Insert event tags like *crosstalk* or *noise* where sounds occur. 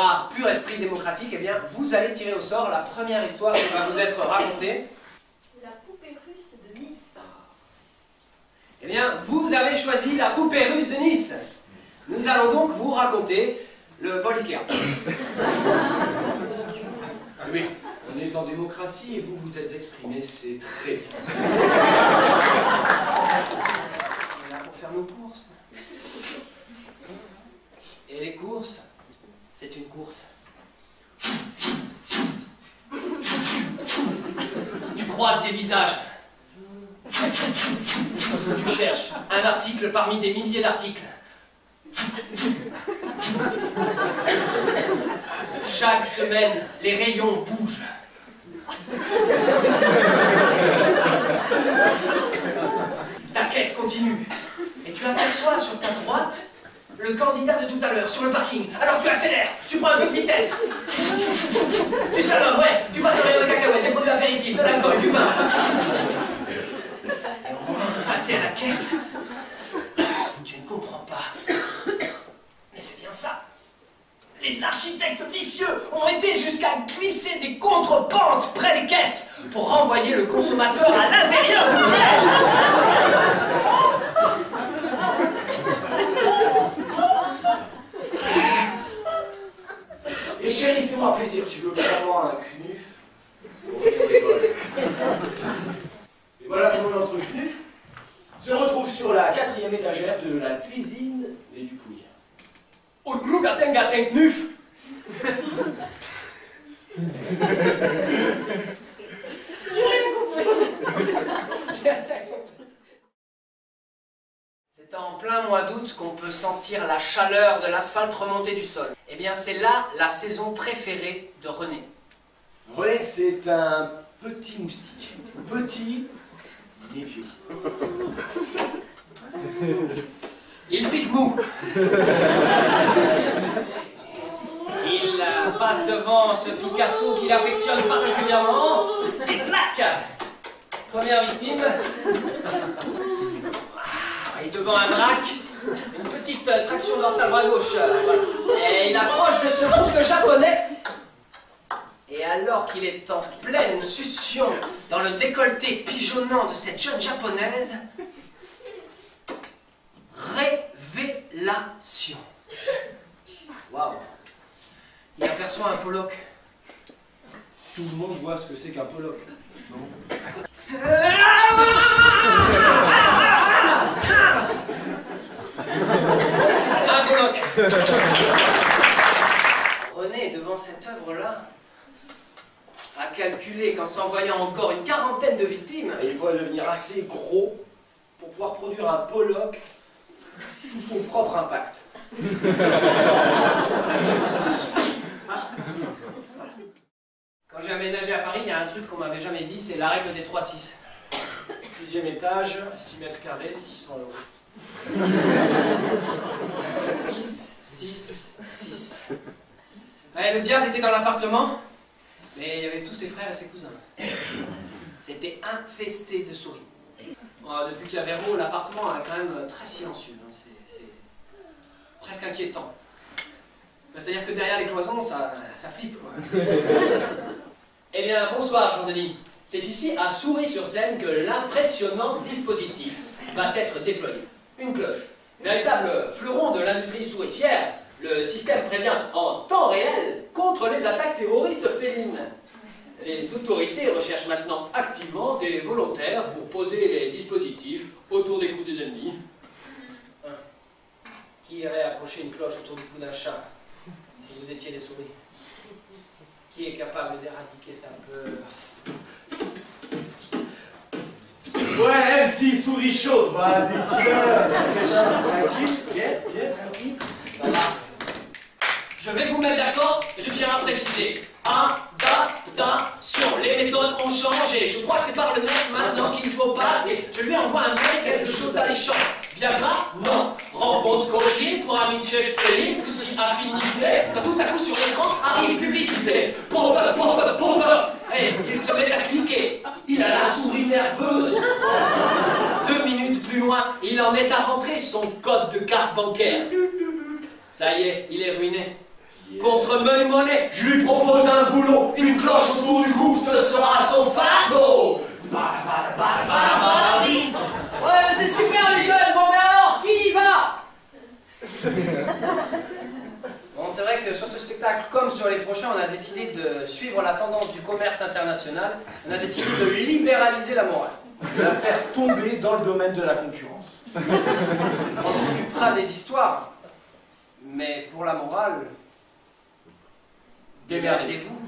Par pur esprit démocratique, eh bien, vous allez tirer au sort la première histoire qui va vous être racontée. La poupée russe de Nice. Eh bien, vous avez choisi la poupée russe de Nice. Nous allons donc vous raconter le bol Ikea. Oui, on est en démocratie et vous vous êtes exprimé, c'est très bien. On est là pour faire nos courses. Et les courses, c'est une course. Tu croises des visages. Tu cherches un article parmi des milliers d'articles. Chaque semaine, les rayons bougent. Ta quête continue. Et tu aperçois sur le candidat de tout à l'heure, sur le parking. Alors tu accélères, tu prends un peu de vitesse. *laughs* Tu salades, ouais, tu passes un rayon de cacahuètes, des produits apéritifs, de l'alcool, du vin. Et au moment de passer à la caisse, tu ne comprends pas. Mais c'est bien ça. Les architectes vicieux ont été jusqu'à glisser des contrepentes près des caisses pour renvoyer le consommateur à l'intérieur du piège. Et chérie, fais-moi plaisir, tu veux avoir un rigole. Et voilà comment notre knuff se retrouve sur la quatrième étagère de la cuisine des Dupouilles. Klug gaten gaten knuf. C'est en plein mois d'août qu'on peut sentir la chaleur de l'asphalte remonter du sol. Eh bien, c'est là la saison préférée de René. René, c'est un petit moustique. Petit, mais vieux. *laughs* Il pique mou. Il passe devant ce Picasso qu'il affectionne particulièrement et plaque. Première victime. Et devant un drac, une petite traction dans sa bras gauche. Et il approche de ce couple japonais. Et alors qu'il est en pleine succion dans le décolleté pigeonnant de cette jeune japonaise, Révélation. Waouh. Il aperçoit un Pollock. Tout le monde voit ce que c'est qu'un Pollock. Un *laughs* René, devant cette œuvre-là, a calculé qu'en s'envoyant encore une quarantaine de victimes, Et il pourrait devenir assez gros pour pouvoir produire un Pollock sous son propre impact. *laughs* quand j'ai aménagé à Paris, il y a un truc qu'on m'avait jamais dit, c'est la règle des 3-6. Sixième étage, 6 mètres carrés, 600 euros. 6, 6, 6. Ouais, le diable était dans l'appartement, mais il y avait tous ses frères et ses cousins. C'était infesté de souris. Bon, depuis qu'il y a Véro, l'appartement est quand même très silencieux. hein. C'est presque inquiétant. Bah, C'est-à-dire que derrière les cloisons, ça, ça flippe. Quoi. *laughs* eh bien, bonsoir Jean-Denis. C'est ici à Souris-sur-Seine que l'impressionnant dispositif va être déployé. Une cloche. Véritable fleuron de l'industrie souricière, le système prévient en temps réel contre les attaques terroristes félines. Les autorités recherchent maintenant activement des volontaires pour poser les dispositifs autour des coups des ennemis. Hein. Qui irait accrocher une cloche autour du cou d'un chat si vous étiez des souris? Qui est capable d'éradiquer sa peur? Ouais, MC souris chaud, vas-y, tiens. Je vais vous mettre d'accord je tiens à préciser. Adaptation. Les méthodes ont changé. Je crois que c'est par le net maintenant qu'il faut passer. Je lui envoie un mail, quelque chose d'alléchant. Viagra Non. Rencontre coquine pour amitié féline, si affinité. Tout à coup sur l'écran arrive publicité. Pompe, pompe, pompe. Et il se met à cliquer. Il a la souris nerveuse. Deux minutes plus loin, il en est à rentrer son code de carte bancaire. Ça y est, il est ruiné. Contre Money Money, Je lui propose un boulot, une cloche autour du cou, ce sera son fardeau. Ouais, c'est super les jeunes, bon mais alors, qui y va? *laughs* que sur ce spectacle, comme sur les prochains, on a décidé de suivre la tendance du commerce international. On a décidé de libéraliser la morale. De la faire tomber dans le domaine de la concurrence. *laughs* On s'occupera des histoires, mais pour la morale, démerdez-vous.